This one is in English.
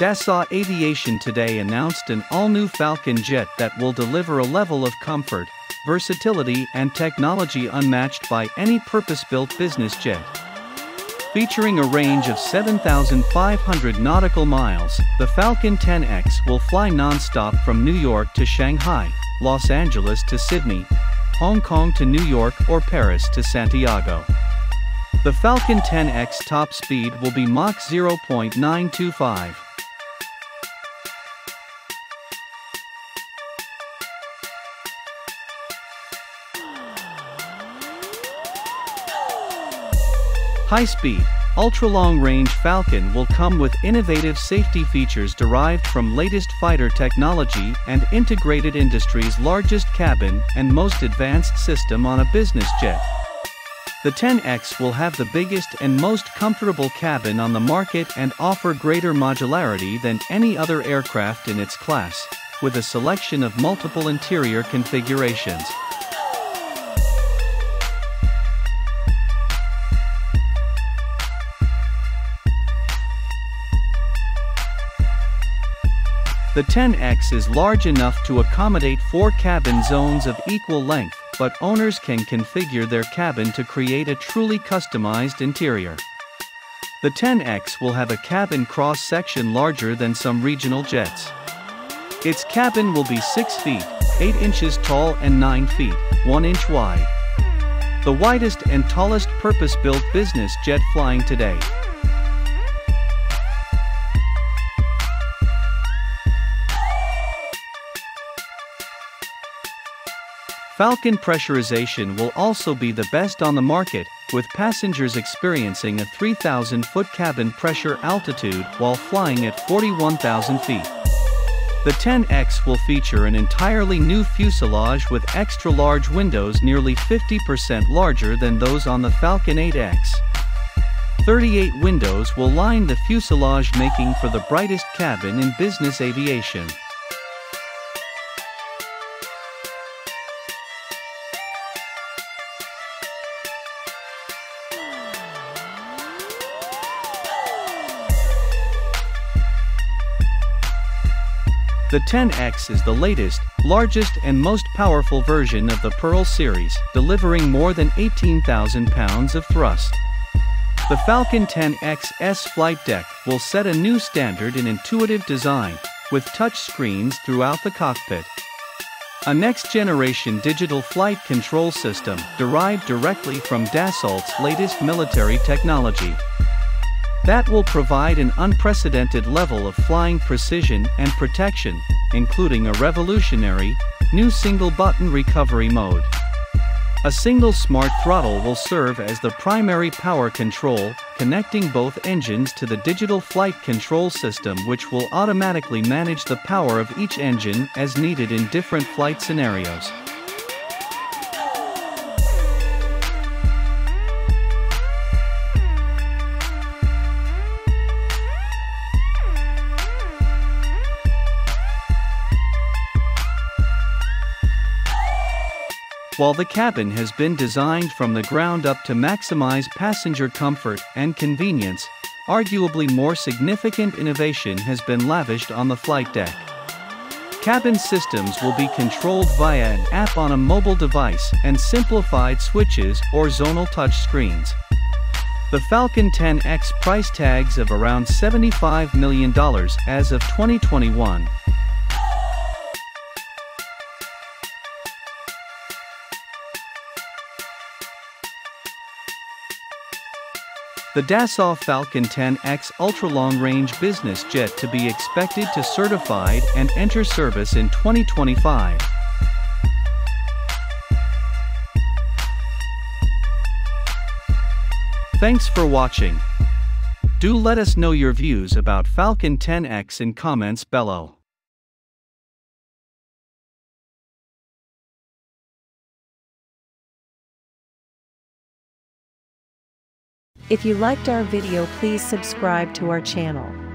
Dassault Aviation today announced an all-new Falcon jet that will deliver a level of comfort, versatility and technology unmatched by any purpose-built business jet. Featuring a range of 7,500 nautical miles, the Falcon 10X will fly non-stop from New York to Shanghai, Los Angeles to Sydney, Hong Kong to New York or Paris to Santiago. The Falcon 10X top speed will be Mach 0.925. High-speed, ultra-long-range Falcon will come with innovative safety features derived from latest fighter technology and integrated industry's largest cabin and most advanced system on a business jet. The 10X will have the biggest and most comfortable cabin on the market and offer greater modularity than any other aircraft in its class, with a selection of multiple interior configurations. The 10X is large enough to accommodate four cabin zones of equal length, but owners can configure their cabin to create a truly customized interior. The 10X will have a cabin cross-section larger than some regional jets. Its cabin will be 6 feet, 8 inches tall and 9 feet, 1 inch wide. The widest and tallest purpose-built business jet flying today. Falcon pressurization will also be the best on the market, with passengers experiencing a 3,000-foot cabin pressure altitude while flying at 41,000 feet. The 10X will feature an entirely new fuselage with extra-large windows nearly 50% larger than those on the Falcon 8X. 38 windows will line the fuselage making for the brightest cabin in business aviation. The 10X is the latest, largest and most powerful version of the Pearl series, delivering more than 18,000 pounds of thrust. The Falcon 10X S flight deck will set a new standard in intuitive design, with touch screens throughout the cockpit. A next-generation digital flight control system derived directly from Dassault's latest military technology. That will provide an unprecedented level of flying precision and protection, including a revolutionary, new single-button recovery mode. A single smart throttle will serve as the primary power control, connecting both engines to the digital flight control system which will automatically manage the power of each engine as needed in different flight scenarios. While the cabin has been designed from the ground up to maximize passenger comfort and convenience, arguably more significant innovation has been lavished on the flight deck. Cabin systems will be controlled via an app on a mobile device and simplified switches or zonal touchscreens. The Falcon 10X price tags of around $75 million as of 2021 The Dassault Falcon 10X ultra-long-range business jet to be expected to certified and enter service in 2025. Thanks for watching. Do let us know your views about Falcon 10X in comments below. If you liked our video please subscribe to our channel.